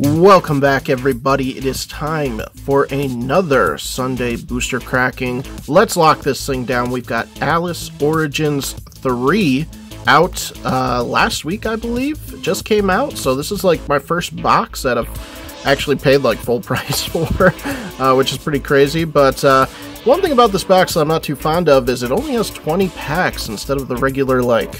Welcome back, everybody. It is time for another Sunday booster cracking. Let's lock this thing down. We've got Alice Origins 3 out uh, last week, I believe. It just came out, so this is like my first box that I've actually paid like full price for, uh, which is pretty crazy. But uh, one thing about this box that I'm not too fond of is it only has 20 packs instead of the regular like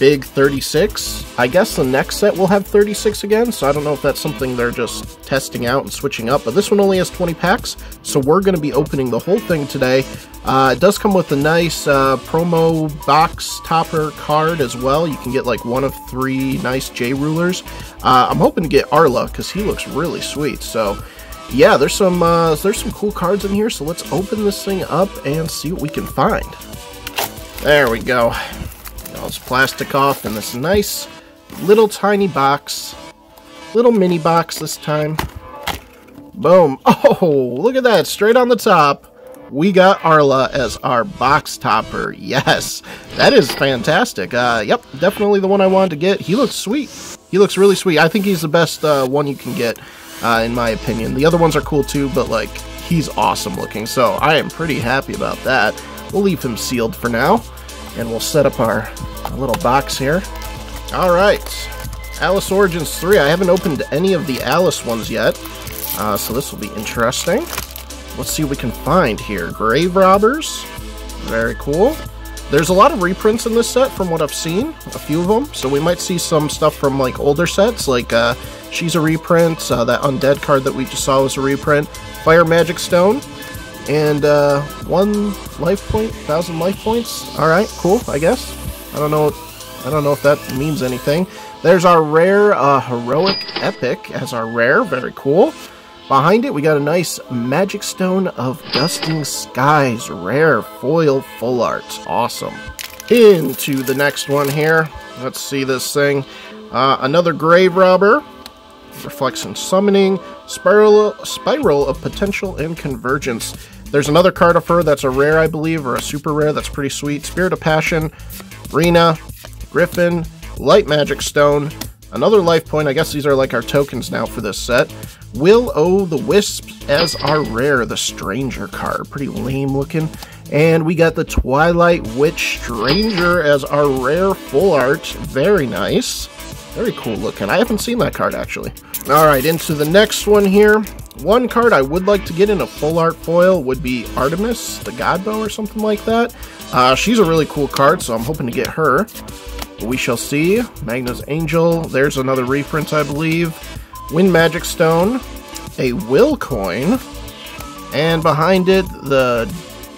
big 36. I guess the next set will have 36 again, so I don't know if that's something they're just testing out and switching up, but this one only has 20 packs, so we're going to be opening the whole thing today. Uh, it does come with a nice uh, promo box topper card as well. You can get like one of three nice J rulers. Uh, I'm hoping to get Arla because he looks really sweet. So yeah, there's some uh, there's some cool cards in here. So let's open this thing up and see what we can find. There we go. All this plastic off in this nice little tiny box. Little mini box this time. Boom. Oh, look at that. Straight on the top. We got Arla as our box topper. Yes, that is fantastic. Uh, yep, definitely the one I wanted to get. He looks sweet. He looks really sweet. I think he's the best uh, one you can get, uh, in my opinion. The other ones are cool too, but like, he's awesome looking. So I am pretty happy about that. We'll leave him sealed for now and we'll set up our little box here. All right, Alice Origins 3. I haven't opened any of the Alice ones yet, uh, so this will be interesting. Let's see what we can find here. Grave Robbers, very cool. There's a lot of reprints in this set from what I've seen, a few of them, so we might see some stuff from like older sets, like uh, she's a reprint, uh, that Undead card that we just saw was a reprint, Fire Magic Stone, and uh, one life point, thousand life points. All right, cool. I guess. I don't know. I don't know if that means anything. There's our rare uh, heroic epic as our rare. Very cool. Behind it, we got a nice Magic Stone of Dusting Skies, rare foil full art. Awesome. Into the next one here. Let's see this thing. Uh, another Grave Robber. Reflection Summoning. Spiral, Spiral of Potential and Convergence. There's another card of her that's a rare, I believe, or a super rare that's pretty sweet. Spirit of Passion. Rena. Griffin. Light Magic Stone. Another life point. I guess these are like our tokens now for this set. Will O the Wisps as our rare, the Stranger card. Pretty lame looking. And we got the Twilight Witch Stranger as our rare full art. Very nice. Very cool looking. I haven't seen that card actually. Alright, into the next one here. One card I would like to get in a full art foil would be Artemis, the Godbow or something like that. Uh, she's a really cool card, so I'm hoping to get her. We shall see. Magna's Angel. There's another reprint, I believe. Wind Magic Stone. A Will Coin. And behind it, the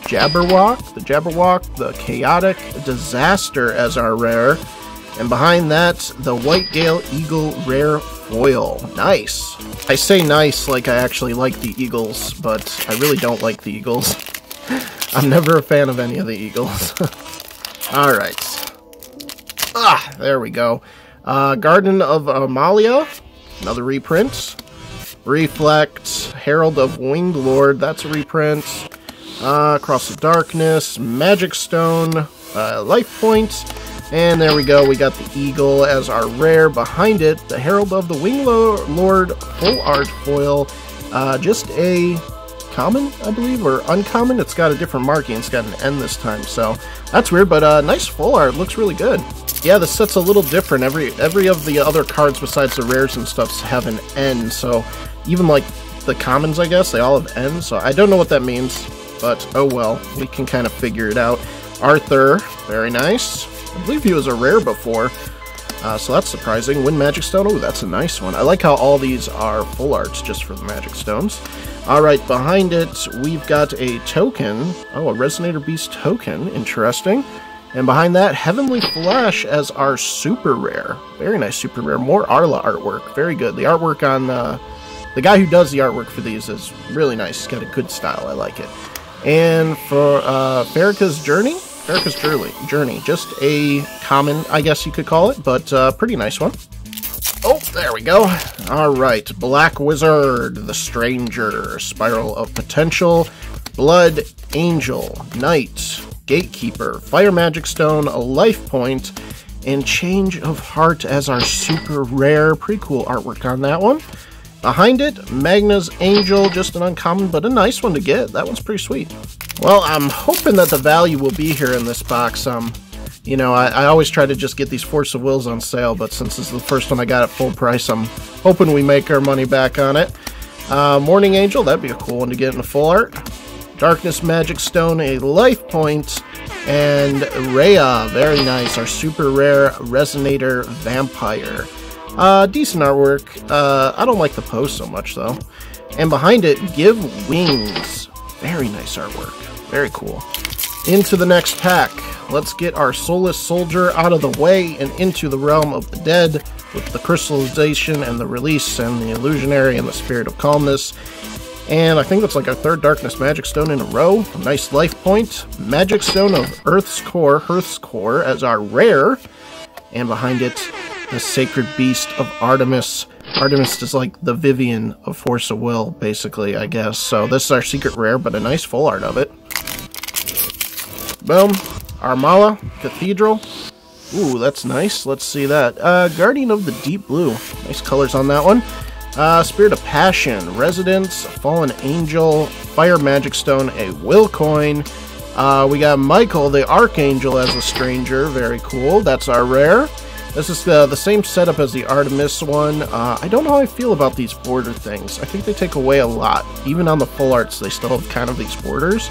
Jabberwock. The Jabberwock, the Chaotic Disaster as our rare. And behind that, the White Gale Eagle Rare Foil. Nice. I say nice like I actually like the Eagles, but I really don't like the Eagles. I'm never a fan of any of the Eagles. Alright. Ah, there we go. Uh, Garden of Amalia, another reprint. Reflect, Herald of Winged Lord, that's a reprint. Uh, Cross of Darkness, Magic Stone, uh, Life Point, and there we go, we got the Eagle as our rare. Behind it, the Herald of the Wing Lord Full Art Foil. Uh, just a common, I believe, or uncommon. It's got a different marking. It's got an N this time, so that's weird, but uh, nice full art. Looks really good. Yeah, the set's a little different. Every every of the other cards besides the rares and stuff have an N, so even like the commons, I guess, they all have N, so I don't know what that means, but oh well, we can kind of figure it out. Arthur, very nice. I believe he was a rare before, uh, so that's surprising. Wind Magic Stone, oh, that's a nice one. I like how all these are full arts just for the Magic Stones. Alright, behind it, we've got a token. Oh, a Resonator Beast token. Interesting. And behind that, Heavenly Flash as our super rare. Very nice super rare. More Arla artwork. Very good. The artwork on... Uh, the guy who does the artwork for these is really nice. He's got a good style. I like it. And for uh, Farika's Journey? Farika's Journey. Journey. Just a common, I guess you could call it, but uh, pretty nice one. Oh, there we go. Alright, Black Wizard, The Stranger, Spiral of Potential, Blood Angel, Knight, Gatekeeper, Fire Magic Stone, a Life Point, and Change of Heart as our super rare. Pretty cool artwork on that one. Behind it, Magna's Angel, just an uncommon, but a nice one to get. That one's pretty sweet. Well, I'm hoping that the value will be here in this box. Um, you know, I, I, always try to just get these Force of Wills on sale, but since this is the first one I got at full price, I'm hoping we make our money back on it. Uh, Morning Angel, that'd be a cool one to get in a full art. Darkness Magic Stone, a life point, and Rhea, very nice, our super rare Resonator Vampire. Uh, decent artwork. Uh, I don't like the pose so much though. And behind it, Give Wings. Very nice artwork. Very cool. Into the next pack. Let's get our Soulless Soldier out of the way and into the realm of the dead with the crystallization and the release and the illusionary and the spirit of calmness. And I think that's like our third Darkness Magic Stone in a row. A nice life point. Magic Stone of Earth's Core, Hearth's Core as our rare. And behind it, the Sacred Beast of Artemis. Artemis is like the Vivian of Force of Will, basically, I guess. So this is our secret rare, but a nice full art of it. Boom. Armala, Cathedral. Ooh, that's nice. Let's see that. Uh, Guardian of the Deep Blue. Nice colors on that one. Uh, Spirit of Passion, Residence, Fallen Angel, Fire Magic Stone, a Will Coin. Uh, we got Michael, the Archangel, as a stranger. Very cool. That's our rare. This is the, the same setup as the Artemis one. Uh, I don't know how I feel about these border things. I think they take away a lot. Even on the full arts, they still have kind of these borders.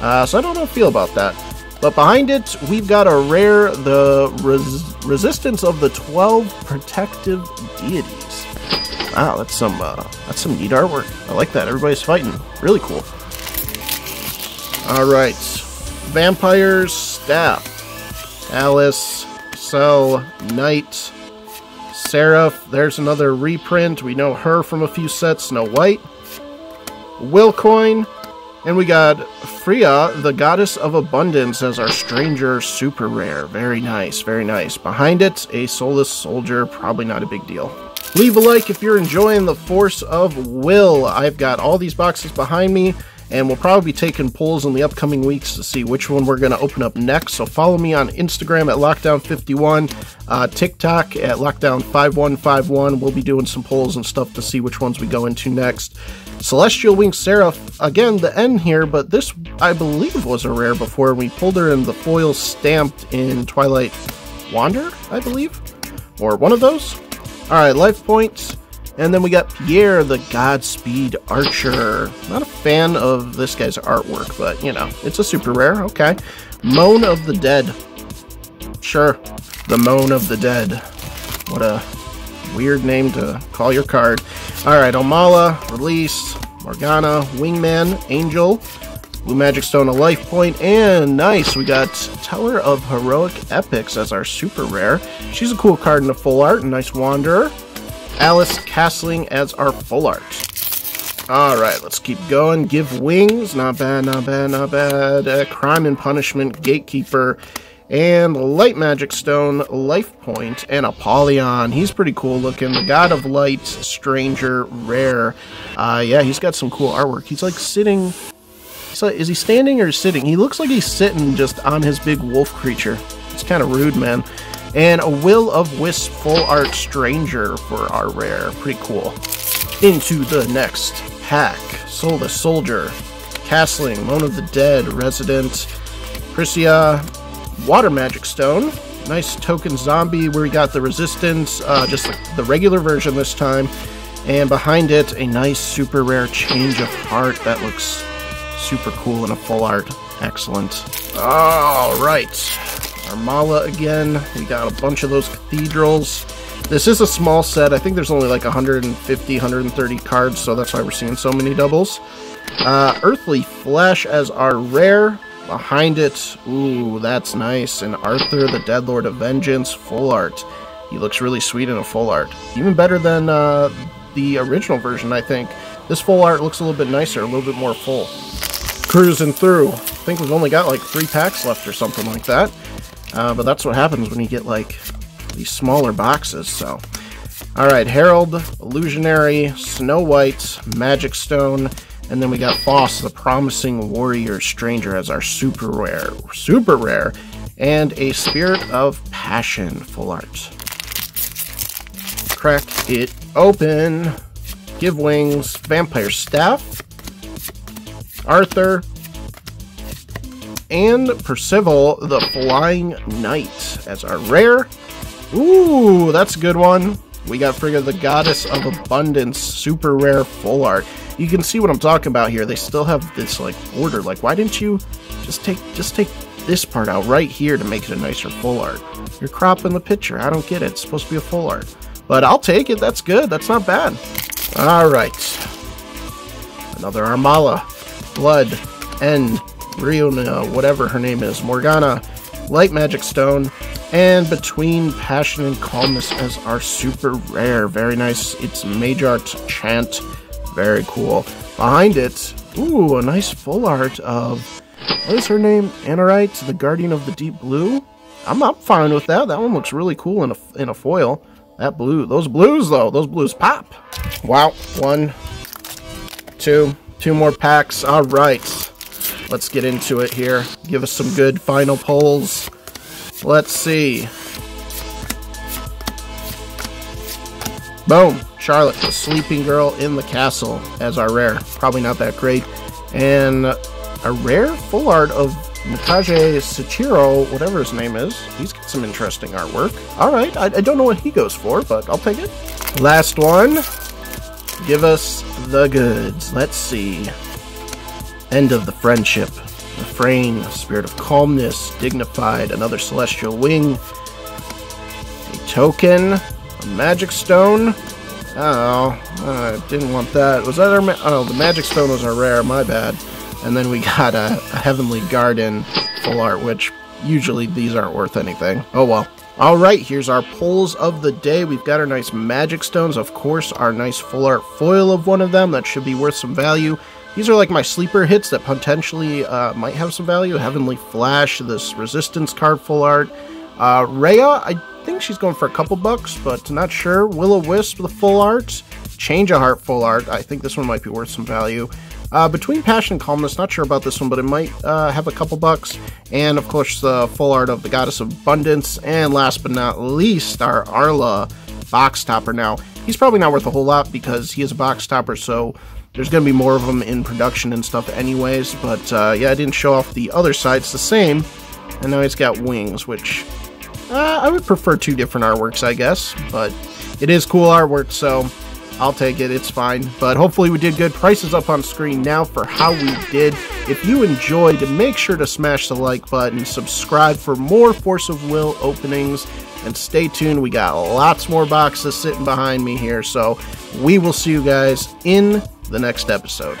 Uh, so I don't know how I feel about that. But behind it, we've got a rare, the res Resistance of the 12 Protective Deities. Wow, that's some uh, that's some neat artwork. I like that. Everybody's fighting. Really cool. Alright. Vampires, Staff. Alice, Cell, Knight, Seraph. There's another reprint. We know her from a few sets. Snow White. Will Coin. And we got Freya, the Goddess of Abundance, as our Stranger Super Rare. Very nice, very nice. Behind it, a Soulless Soldier. Probably not a big deal. Leave a like if you're enjoying the Force of Will. I've got all these boxes behind me and we'll probably be taking polls in the upcoming weeks to see which one we're going to open up next. So follow me on Instagram at Lockdown51, uh, TikTok at Lockdown5151. We'll be doing some polls and stuff to see which ones we go into next. Celestial Wing Seraph, again, the end here, but this, I believe, was a rare before. We pulled her in the foil stamped in Twilight Wander, I believe, or one of those. All right, life points. And then we got Pierre, the Godspeed Archer. Not a fan of this guy's artwork, but, you know, it's a super rare. Okay. Moan of the Dead. Sure. The Moan of the Dead. What a weird name to call your card. Alright, Omala, Release, Morgana, Wingman, Angel, Blue Magic Stone, a life point, and nice, we got Teller of Heroic Epics as our super rare. She's a cool card in the full art, nice Wanderer. Alice Castling as our full art. Alright, let's keep going. Give Wings, not bad, not bad, not bad. Uh, Crime and Punishment, Gatekeeper, and Light Magic Stone, Life Point, and Apollyon. He's pretty cool looking. The God of Light, Stranger, Rare. Uh, yeah, he's got some cool artwork. He's like sitting... So is he standing or sitting? He looks like he's sitting just on his big wolf creature. It's kind of rude, man and a Will of Wisp Full Art Stranger for our rare. Pretty cool. Into the next pack. Soulless Soldier, Castling, Moan of the Dead, Resident, Chrysia, Water Magic Stone, nice token zombie where we got the resistance, uh, just the regular version this time, and behind it a nice super rare change of heart that looks super cool in a full art. Excellent. All right. Armala again. We got a bunch of those cathedrals. This is a small set. I think there's only like 150, 130 cards, so that's why we're seeing so many doubles. Uh, Earthly Flesh as our rare. Behind it, ooh, that's nice. And Arthur, the Dead Lord of Vengeance, full art. He looks really sweet in a full art. Even better than uh, the original version, I think. This full art looks a little bit nicer, a little bit more full. Cruising through. I think we've only got like three packs left or something like that. Uh, but that's what happens when you get like these smaller boxes. So, all right, Herald, Illusionary, Snow White, Magic Stone, and then we got Foss, the Promising Warrior Stranger, as our super rare, super rare. and a Spirit of Passion full art. Crack it open. Give Wings, Vampire Staff, Arthur, and Percival the Flying Knight as our rare. Ooh, that's a good one. We got Frigga the Goddess of Abundance, super rare full art. You can see what I'm talking about here. They still have this like border. Like, why didn't you just take just take this part out right here to make it a nicer full art? You're cropping the picture. I don't get it. It's supposed to be a full art. But I'll take it. That's good. That's not bad. All right. Another Armala. Blood. End. Riona, whatever her name is. Morgana. Light Magic Stone. And Between Passion and Calmness as our super rare. Very nice. It's Mage Art Chant. Very cool. Behind it, ooh, a nice full art of, what is her name? Anarite, the Guardian of the Deep Blue? I'm, I'm fine with that. That one looks really cool in a, in a foil. That blue, those blues though, those blues pop. Wow, one, two, two more packs. All right, let's get into it here. Give us some good final pulls. Let's see. Boom, Charlotte, the sleeping girl in the castle as our rare. Probably not that great. And a rare full art of Nakaje Sachiro, whatever his name is. He's got some interesting artwork. All right, I, I, don't know what he goes for, but I'll take it. Last one. Give us the goods. Let's see. End of the friendship. Refrain, a spirit of calmness, dignified, another celestial wing, a token, a magic stone. Oh, I didn't want that. Was that our? oh, the magic stone was our rare. My bad. And then we got a, a Heavenly Garden full art, which usually these aren't worth anything. Oh well. Alright, here's our pulls of the day. We've got our nice magic stones, of course, our nice full art foil of one of them that should be worth some value. These are like my sleeper hits that potentially uh, might have some value. Heavenly Flash, this Resistance card full art. Uh, Rhea, I think she's going for a couple bucks, but not sure. Will-O-Wisp, the full art. Change a Heart full art. I think this one might be worth some value. Uh, between Passion and Calmness, not sure about this one, but it might uh, have a couple bucks. And of course, the full art of the Goddess of Abundance. And last but not least, our Arla box topper. Now, he's probably not worth a whole lot because he is a box topper, so there's going to be more of them in production and stuff, anyways. But uh, yeah, I didn't show off the other side. It's the same. And now it's got wings, which uh, I would prefer two different artworks, I guess. But it is cool artwork, so I'll take it. It's fine. But hopefully we did good. Prices up on screen now for how we did. If you enjoyed, make sure to smash the like button, subscribe for more Force of Will openings, and stay tuned. We got lots more boxes sitting behind me here. So we will see you guys in the next episode.